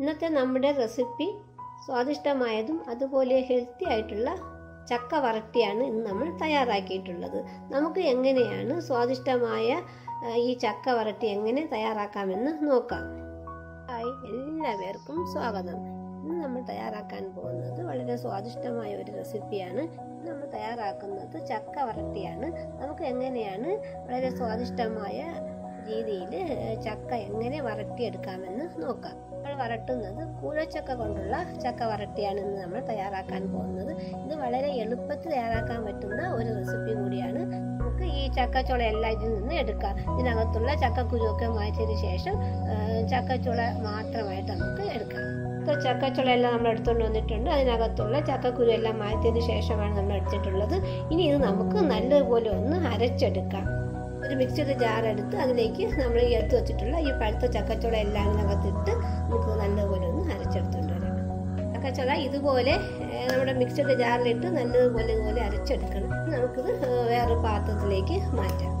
ഇന്നത്തെ നമ്മുടെ റെസിപ്പി സ്വാദിഷ്ടമായതും അതുപോലെ ഹെൽത്തി ആയിട്ടുള്ള ചക്ക വരട്ടിയാണ് ഇന്ന് നമ്മൾ തയ്യാറാക്കിയിട്ടുള്ളത്. നമുക്ക് എങ്ങനെയാണ് സ്വാദിഷ്ടമായ ഈ ചക്ക വരട്ടി എങ്ങനെ തയ്യാറാക്കാമെന്ന് നോക്കാം. ഹായ് എല്ലാവർക്കും സ്വാഗതം. ഇന്ന് നമ്മൾ തയ്യാറാക്കാൻ പോകുന്നത് വളരെ സ്വാദിഷ്ടമായ ഒരു റെസിപ്പിയാണ്. നമ്മൾ തയ്യാറാക്കുന്നത് ചക്ക വരട്ടിയാണ്. നമുക്ക് എങ്ങനെയാണ് വളരെ സ്വാദിഷ്ടമായ രീതിയിൽ ചക്ക എങ്ങനെ വരട്ടിയെടുക്കാമെന്ന് നോക്കാം. നമ്മൾ വരട്ടുന്നത് കൂഴച്ചക്ക കൊണ്ടുള്ള ചക്ക വരട്ടിയാണ് ഇന്ന് നമ്മൾ തയ്യാറാക്കാൻ പോകുന്നത്. ഇത് വളരെ എളുപ്പത്തിൽ തയ്യാറാക്കാൻ പറ്റുന്ന ഒരു റെസിപ്പി കൂടിയാണ്. നമുക്ക് ഈ ചക്കച്ചുള എല്ലാം ഇതിൽ നിന്ന് എടുക്കാം. ഇതിനകത്തുള്ള ചക്കക്കുരുവൊക്കെ മാറ്റിയതിന് ശേഷം ചക്കച്ചുള മാത്രമായിട്ട് നമുക്ക് എടുക്കാം. ഇപ്പോൾ ചക്കച്ചുള എല്ലാം നമ്മൾ എടുത്തുകൊണ്ട് വന്നിട്ടുണ്ട്. അതിനകത്തുള്ള ചക്കക്കുരു എല്ലാം മാറ്റിയതിന് ശേഷമാണ് നമ്മൾ എടുത്തിട്ടുള്ളത്. ഇനി ഇത് നമുക്ക് നല്ലതുപോലെ ഒന്ന് അരച്ചെടുക്കാം. ഒരു മിക്സിയുടെ ജാർ എടുത്ത് അതിലേക്ക് നമ്മൾ ഈ എടുത്ത് വെച്ചിട്ടുള്ള ഈ പഴുത്ത ചക്കച്ചുള എല്ലാം ഇതിനകത്തിട്ട് നമുക്ക് നല്ലതുപോലെ ഒന്ന് അരച്ചെടുത്തുകൊണ്ട് വരാം. ഇതുപോലെ നമ്മുടെ മിക്സിയുടെ ജാറിലിട്ട് നല്ലതുപോലെ ഇതുപോലെ അരച്ചെടുക്കണം. നമുക്കിത് വേറൊരു വേറെ പാത്രത്തിലേക്ക് മാറ്റാം.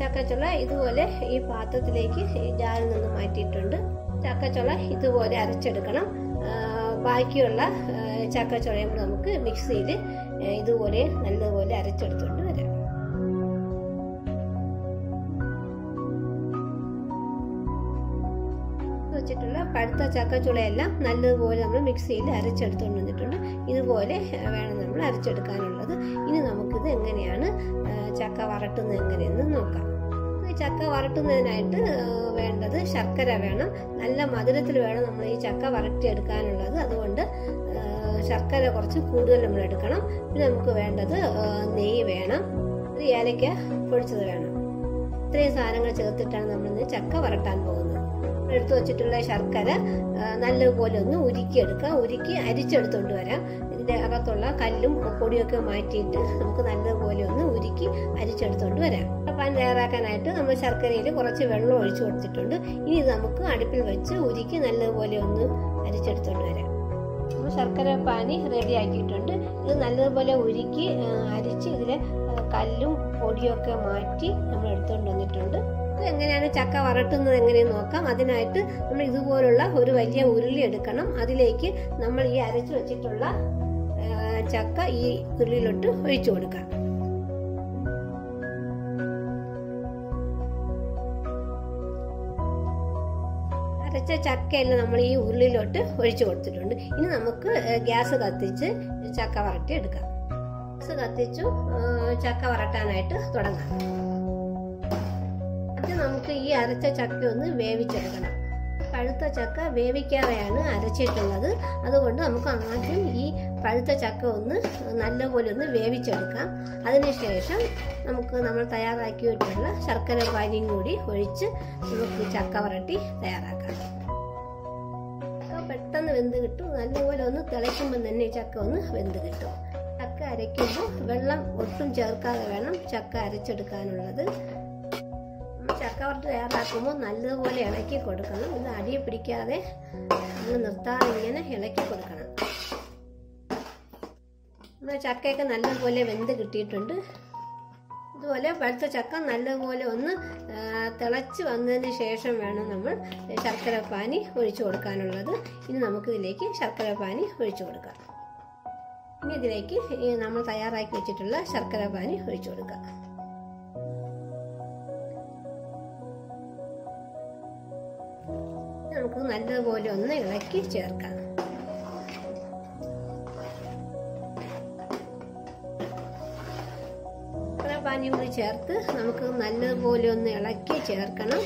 ചക്കച്ചുള ഇതുപോലെ ഈ പാത്രത്തിലേക്ക് ജാറിൽ നിന്ന് മാറ്റിയിട്ടുണ്ട്. ചക്കച്ചുള ഇതുപോലെ അരച്ചെടുക്കണം. ബാക്കിയുള്ള ചക്ക ചക്കച്ചുളയും നമുക്ക് മിക്സിയിൽ ഇതുപോലെ നല്ലതുപോലെ അരച്ചെടുത്തുകൊണ്ട് വരാം. വെച്ചിട്ടുള്ള പഴുത്ത ചക്കച്ചുളയെല്ലാം നല്ലതുപോലെ നമ്മൾ മിക്സിയിൽ അരച്ചെടുത്തുകൊണ്ട് വന്നിട്ടുണ്ട്. ഇതുപോലെ വേണം നമ്മൾ അരച്ചെടുക്കാനുള്ളത്. ഇനി നമുക്കിത് എങ്ങനെയാണ് ചക്ക വരട്ടുന്നത് എങ്ങനെയെന്ന് നോക്കാം. ചക്ക വരട്ടുന്നതിനായിട്ട് വേണ്ടത് ശർക്കര വേണം. നല്ല മധുരത്തിൽ വേണം നമ്മൾ ഈ ചക്ക വരട്ടിയെടുക്കാനുള്ളത് അതുകൊണ്ട് ശർക്കര കുറച്ച് കൂടുതൽ നമ്മൾ എടുക്കണം. പിന്നെ നമുക്ക് വേണ്ടത് നെയ്യ് വേണം. ഒരു ഏലയ്ക്ക പൊടിച്ചത് വേണം. ഇത്രയും സാധനങ്ങൾ ചേർത്തിട്ടാണ് നമ്മൾ ഇന്ന് ചക്ക വരട്ടാൻ പോകുന്നത്. എടുത്തു വെച്ചിട്ടുള്ള ശർക്കര നല്ലപോലെ ഒന്ന് ഉരുക്കിയെടുക്കാം ഉരുക്കി അരിച്ചെടുത്തുകൊണ്ട് വരാം. ഇതിന്റെ അകത്തുള്ള കല്ലും പൊടിയൊക്കെ മാറ്റിയിട്ട് നമുക്ക് നല്ലതുപോലെ ഒന്ന് ഉരുക്കി അരിച്ചെടുത്തോണ്ട് വരാം. പാൻ തയ്യാറാക്കാനായിട്ട് നമ്മൾ ശർക്കരയിൽ കുറച്ച് വെള്ളം ഒഴിച്ചു കൊടുത്തിട്ടുണ്ട്. ഇനി നമുക്ക് അടുപ്പിൽ വെച്ച് ഉരുക്കി നല്ലതുപോലെ ഒന്ന് അരിച്ചെടുത്തോണ്ട് വരാം. നമ്മൾ ശർക്കര പാനി റെഡി ആക്കിയിട്ടുണ്ട്. ഇത് നല്ലതുപോലെ ഉരുക്കി അരിച്ച് ഇതിലെ കല്ലും പൊടിയൊക്കെ മാറ്റി നമ്മൾ എടുത്തുകൊണ്ട് വന്നിട്ടുണ്ട്. എങ്ങനെയാണ് ചക്ക വരട്ടുന്നത് എങ്ങനെയെന്ന് നോക്കാം. അതിനായിട്ട് നമ്മൾ ഇതുപോലുള്ള ഒരു വലിയ ഉരുളി എടുക്കണം. അതിലേക്ക് നമ്മൾ ഈ അരച്ചു വെച്ചിട്ടുള്ള ചക്ക ഈ ഉരുളിയിലോട്ട് ഒഴിച്ചു കൊടുക്കാം. അരച്ച ചക്കയെല്ലാം നമ്മൾ ഈ ഉരുളിയിലോട്ട് ഒഴിച്ചു കൊടുത്തിട്ടുണ്ട്. ഇനി നമുക്ക് ഗ്യാസ് കത്തിച്ച് ചക്ക വരട്ടി എടുക്കാം ഗ്യാസ് കത്തിച്ചു ചക്ക വരട്ടാനായിട്ട് തുടങ്ങാം. ആദ്യം നമുക്ക് ഈ അരച്ച ചക്ക ഒന്ന് വേവിച്ചെടുക്കണം. പഴുത്ത ചക്ക വേവിക്കാതെയാണ് അരച്ചിട്ടുള്ളത്. അതുകൊണ്ട് നമുക്ക് ആദ്യം ഈ പഴുത്ത ചക്ക ഒന്ന് നല്ലപോലെ ഒന്ന് വേവിച്ചെടുക്കാം. അതിനുശേഷം നമുക്ക് നമ്മൾ തയ്യാറാക്കിയിട്ടുള്ള ശർക്കര പാനിയും കൂടി ഒഴിച്ച് നമുക്ക് ചക്ക വരട്ടി തയ്യാറാക്കാം. ചക്ക പെട്ടെന്ന് വെന്ത് കിട്ടും. നല്ലപോലെ ഒന്ന് തിളയ്ക്കുമ്പോൾ തന്നെ ചക്ക ഒന്ന് വെന്ത് കിട്ടും. ചക്ക അരയ്ക്കുമ്പോൾ വെള്ളം ഒട്ടും ചേർക്കാതെ വേണം ചക്ക അരച്ചെടുക്കാനുള്ളത്. വറുത്ത് തയ്യാറാക്കുമ്പോൾ നല്ലതുപോലെ ഇളക്കി കൊടുക്കണം. ഇത് അടിയെ പിടിക്കാതെ നമ്മൾ നിർത്താതെ ഇങ്ങനെ ഇളക്കി കൊടുക്കണം. നമ്മുടെ ചക്കയൊക്കെ നല്ലതുപോലെ വെന്ത് കിട്ടിയിട്ടുണ്ട്. ഇതുപോലെ പഴുത്ത ചക്ക നല്ലതുപോലെ ഒന്ന് തിളച്ച് വന്നതിന് ശേഷം വേണം നമ്മൾ ശർക്കര പാനി ഒഴിച്ചു കൊടുക്കാനുള്ളത്. ഇനി നമുക്കിതിലേക്ക് ശർക്കര പാനി ഒഴിച്ചു കൊടുക്കാം. ഇനി ഇതിലേക്ക് നമ്മൾ തയ്യാറാക്കി വെച്ചിട്ടുള്ള ശർക്കര പാനി ഒഴിച്ചു കൊടുക്കാം. നമുക്ക് നല്ലതുപോലെ ഒന്ന് ഇളക്കി ചേർക്കാം. പാനീയം കൂടി ചേർത്ത് നമുക്ക് നല്ലതുപോലെ ഒന്ന് ഇളക്കി ചേർക്കണം.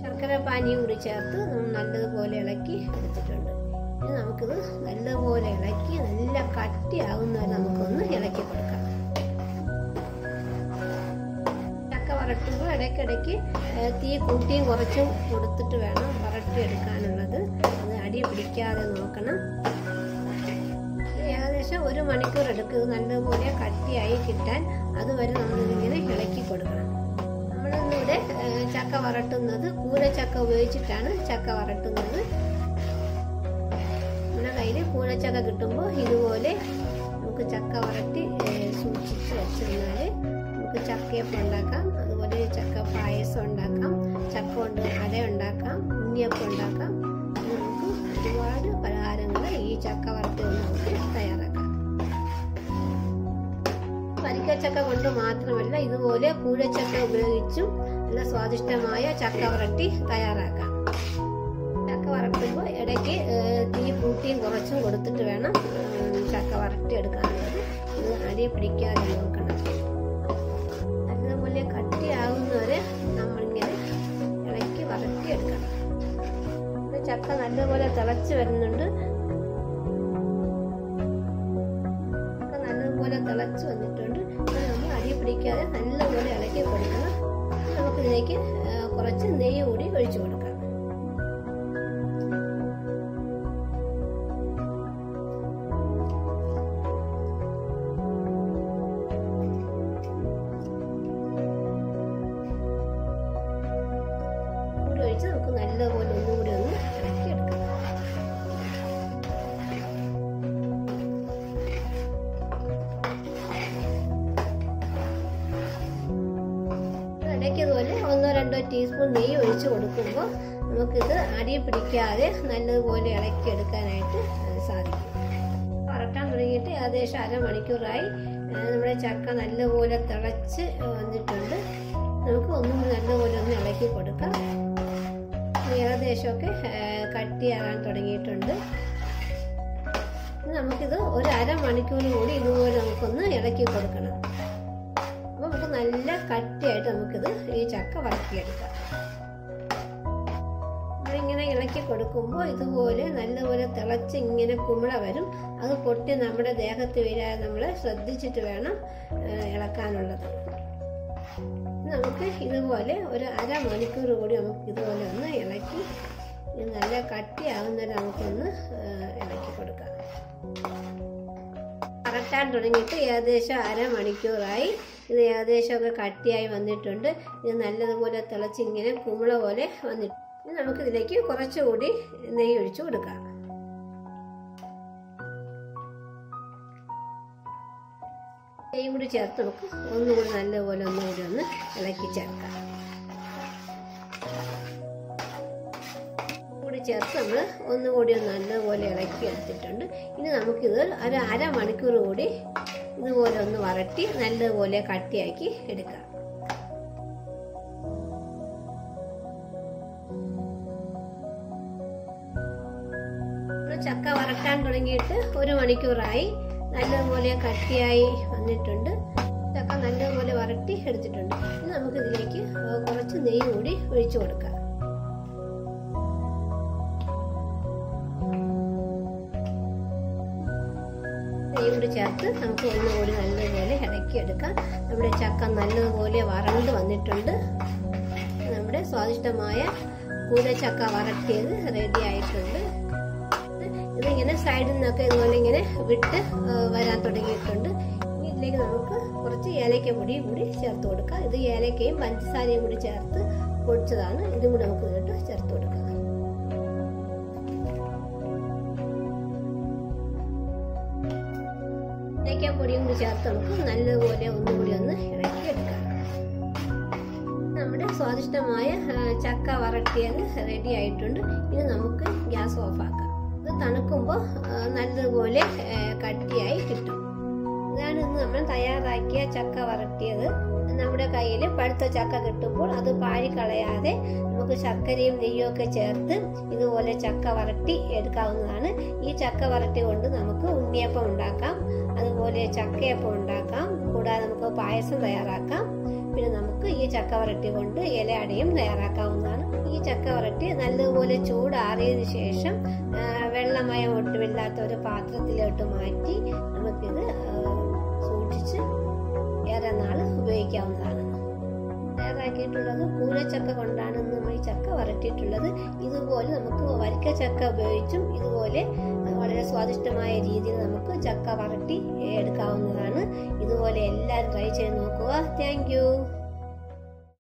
ശർക്കര പാനിയും കൂടി ചേർത്ത് നല്ലതുപോലെ ഇളക്കി എടുത്തിട്ടുണ്ട്. ഇനി നമുക്കിത് നല്ലപോലെ ഇളക്കി നല്ല കട്ടിയാകുന്നവരെ നമുക്കൊന്ന് ഇളക്കി കൊടുക്കാം. ചക്ക വരട്ടുമ്പോൾ ഇടയ്ക്കിടയ്ക്ക് തീ കൂട്ടിയും കുറച്ചും കൊടുത്തിട്ട് വേണം വരട്ടി എടുക്കാനുള്ളത് അത് അടി പിടിക്കാതെ നോക്കണം. ഏകദേശം ഒരു മണിക്കൂർ എടുക്കും. ഇത് നല്ലപോലെ കട്ടിയായി കിട്ടാൻ. അതുവരെ നമ്മളിതിങ്ങനെ ഇളക്കി കൊടുക്കണം. നമ്മളിന്നിവിടെ ചക്ക വരട്ടുന്നത് ചക്ക ഉപയോഗിച്ചിട്ടാണ് ചക്ക വരട്ടുന്നത് കയ്യിൽ കൂഴച്ചക്ക കിട്ടുമ്പോൾ ഇതുപോലെ നമുക്ക് ചക്ക വരട്ടി ഏഹ്, സൂക്ഷിച്ച് വെച്ചിരുന്നാൽ നമുക്ക് ചക്കയപ്പം ഉണ്ടാക്കാം അതുപോലെ ചക്ക പായസം ഉണ്ടാക്കാം ചക്ക കൊണ്ട് അട ഉണ്ടാക്കാം ഉണ്ണിയപ്പം ഉണ്ടാക്കാം. നമുക്ക് ഒരുപാട് പലഹാരങ്ങൾ ഈ ചക്ക കൊണ്ട് നമുക്ക് തയ്യാറാക്കാം. പരിക്കച്ചക്ക കൊണ്ട് മാത്രമല്ല ഇതുപോലെ കൂഴച്ചക്ക ഉപയോഗിച്ചും നല്ല സ്വാദിഷ്ടമായ ചക്ക വരട്ടി തയ്യാറാക്കാം. ചക്ക വരട്ടുമ്പോൾ ഇടയ്ക്ക് കൂട്ടിയും കുറച്ചും കൊടുത്തിട്ട് വേണം ചക്ക വരട്ടി എടുക്കാനുള്ളത് ഇത് അരി പിടിക്കാതെ നോക്കണം. നല്ലതുപോലെ കട്ടിയാകുന്നവരെ നമ്മളിങ്ങനെ ഇളക്കി വരട്ടി എടുക്കണം. ഇത് ചക്ക നല്ലപോലെ തിളച്ച് വരുന്നുണ്ട്. ഒഴിച്ച് നമുക്ക് നല്ലപോലെ ഒന്നുകൂടി ഒന്ന് ഇളക്കിയെടുക്കാം. ഇടയ്ക്ക് ഇതുപോലെ ഒന്നോ രണ്ടോ ടീസ്പൂൺ നെയ്യ് ഒഴിച്ച് കൊടുക്കുമ്പോൾ നമുക്കിത് അടി പിടിക്കാതെ നല്ലതുപോലെ ഇളക്കിയെടുക്കാനായിട്ട് സാധിക്കും. വറക്കാൻ തുടങ്ങിയിട്ട് ഏകദേശം അരമണിക്കൂറായി. നമ്മുടെ ചക്ക നല്ലപോലെ തിളച്ച് വന്നിട്ടുണ്ട്. നമുക്ക് ഒന്നും നല്ലപോലെ ഒന്ന് ഇളക്കി കൊടുക്കാം. ഏകദേശമൊക്കെ കട്ടിയാകാൻ തുടങ്ങിയിട്ടുണ്ട്. നമുക്കിത് ഒരു അരമണിക്കൂർ കൂടി ഇതുപോലെ നമുക്കൊന്ന് ഇളക്കി കൊടുക്കണം. അപ്പോൾ നമുക്ക് നല്ല കട്ടിയായിട്ട് നമുക്കിത് ഈ ചക്ക വറക്കിയെടുക്കാം. ഇങ്ങനെ ഇളക്കി കൊടുക്കുമ്പോൾ ഇതുപോലെ നല്ലപോലെ തിളച്ച് ഇങ്ങനെ കുമിള വരും. അത് പൊട്ടി നമ്മുടെ ദേഹത്ത് വീഴാതെ നമ്മൾ ശ്രദ്ധിച്ചിട്ട് വേണം ഇളക്കാനുള്ളത്. നമുക്ക് ഇതുപോലെ ഒരു അരമണിക്കൂർ കൂടി നമുക്ക് ഇതുപോലെ ഒന്ന് ഇളക്കി നല്ല കട്ടിയാവുന്നവരെ നമുക്കൊന്ന് ഇളക്കി കൊടുക്കാം. കറക്റ്റാൻ തുടങ്ങിയിട്ട് ഏകദേശം അരമണിക്കൂറായി ഇത് ഏകദേശമൊക്കെ കട്ടിയായി വന്നിട്ടുണ്ട്. ഇത് നല്ലതുപോലെ തിളച്ചിങ്ങനെ കുമിള പോലെ വന്നിട്ടുണ്ട്. ഇനി നമുക്കിതിലേക്ക് കുറച്ചുകൂടി നെയ്യ് ഒഴിച്ചു കൊടുക്കാം. നെയ്യും കൂടി ചേർത്ത് നമുക്ക് ഒന്നുകൂടി നല്ലപോലെ ഒന്നുകൂടി ഒന്ന് ഇളക്കി ചേർക്കാം. കൂടി ചേർത്ത് നമ്മൾ ഒന്നുകൂടി ഒന്ന് നല്ലപോലെ ഇളക്കി എടുത്തിട്ടുണ്ട്. ഇനി നമുക്കിത് ഒരു അരമണിക്കൂർ കൂടി ഇതുപോലെ ഒന്ന് വരട്ടി നല്ലപോലെ കട്ടിയാക്കി എടുക്കാം. ചക്ക വറക്കാൻ തുടങ്ങിയിട്ട് ഒരു മണിക്കൂറായി. നല്ലപോലെ കട്ടിയായി വന്നിട്ടുണ്ട്. ഇതൊക്കെ നല്ലതുപോലെ വരട്ടി എടുത്തിട്ടുണ്ട്. ഇനി നമുക്ക് ഇതിലേക്ക് കുറച്ച് നെയ്യ് കൂടി ഒഴിച്ചു കൊടുക്കാം. ചേർത്ത് നമുക്ക് ഒന്നുകൂടി നല്ലതുപോലെ ഇളക്കിയെടുക്കാം. നമ്മുടെ ചക്ക നല്ലതുപോലെ വറണ്ട് വന്നിട്ടുണ്ട്. നമ്മുടെ സ്വാദിഷ്ടമായ കൂടച്ചക്ക വരട്ടിയത് റെഡി ആയിട്ടുണ്ട്. ഇതിങ്ങനെ സൈഡിൽ നിന്നൊക്കെ ഇതുപോലെ ഇങ്ങനെ വിട്ട് വരാൻ തുടങ്ങിയിട്ടുണ്ട്. ഇനി ഇതിലേക്ക് നമുക്ക് കുറച്ച് ഏലക്ക പൊടിയും കൂടി ചേർത്ത് കൊടുക്കാം. ഇത് ഏലക്കയും പഞ്ചസാരയും കൂടി ചേർത്ത് പൊടിച്ചതാണ്. ഇതും കൂടി നമുക്ക് ഇതിട്ട് ചേർത്ത് കൊടുക്കാം. ഏലക്ക പൊടിയും കൂടി ചേർത്ത് നമുക്ക് നല്ലതുപോലെ ഒന്നുകൂടി ഒന്ന് ഇളക്കി എടുക്കാം. നമ്മുടെ സ്വാദിഷ്ടമായ ചക്ക വറട്ടിയത് റെഡി ആയിട്ടുണ്ട്. ഇനി തണുക്കുമ്പോൾ നല്ലതുപോലെ കട്ടിയായി കിട്ടും. ഇതാണ് നമ്മൾ തയ്യാറാക്കിയ ചക്ക വരട്ടിയത്. നമ്മുടെ കയ്യിൽ പഴുത്ത ചക്ക കിട്ടുമ്പോൾ അത് പാഴിക്കളയാതെ നമുക്ക് ശർക്കരയും നെയ്യും ഒക്കെ ചേർത്ത് ഇതുപോലെ ചക്ക വറട്ടി എടുക്കാവുന്നതാണ്. ഈ ചക്ക വരട്ടി കൊണ്ട് നമുക്ക് ഉണ്ണിയപ്പം ഉണ്ടാക്കാം അതുപോലെ ചക്കയപ്പം ഉണ്ടാക്കാം കൂടാതെ നമുക്ക് പായസം തയ്യാറാക്കാം. പിന്നെ നമുക്ക് ഈ ചക്ക വരട്ടി കൊണ്ട് ഇലയടയും തയ്യാറാക്കാവുന്നതാണ്. ഈ ചക്ക വരട്ടി നല്ലതുപോലെ ചൂടാറിയതിനു ശേഷം വെള്ളമയം ഒട്ടുമില്ലാത്ത ഒരു പാത്രത്തിലോട്ട് മാറ്റി നമുക്കിത് സൂക്ഷിച്ച് ഏറെ നാൾ ഉപയോഗിക്കാവുന്നതാണ്. തയ്യാറാക്കിയിട്ടുള്ളത് കൂരച്ചക്ക കൊണ്ടാണ് നമ്മൾ ഈ ചക്ക വരട്ടിയിട്ടുള്ളത്. ഇതുപോലെ നമുക്ക് വരിക്ക ചക്ക ഉപയോഗിച്ചും ഇതുപോലെ വളരെ സ്വാദിഷ്ടമായ രീതിയിൽ നമുക്ക് ചക്ക വരട്ടി എടുക്കാവുന്നതാണ്. ഇതുപോലെ എല്ലാവരും ട്രൈ ചെയ്ത് നോക്കുക. താങ്ക്